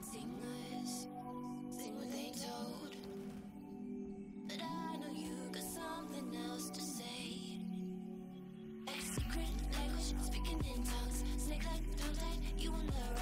singers sing what they told. But I know you got something else to say. Like secret language, speaking in tongues, snake like you on the.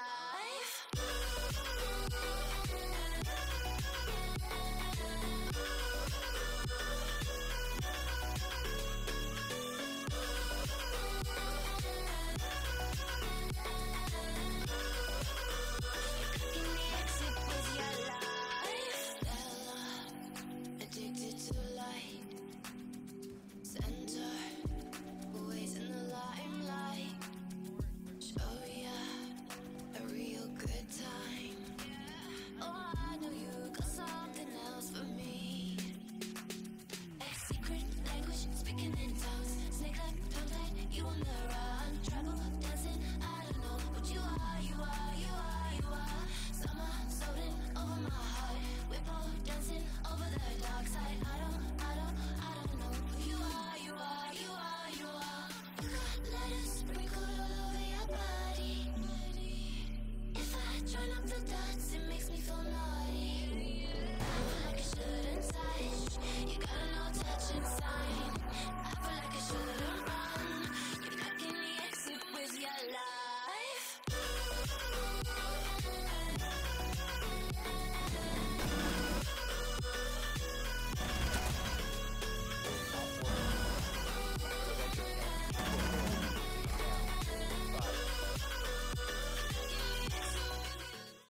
You will never